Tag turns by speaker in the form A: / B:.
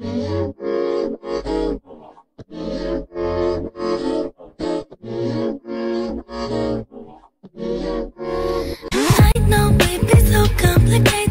A: I know, baby, so complicated.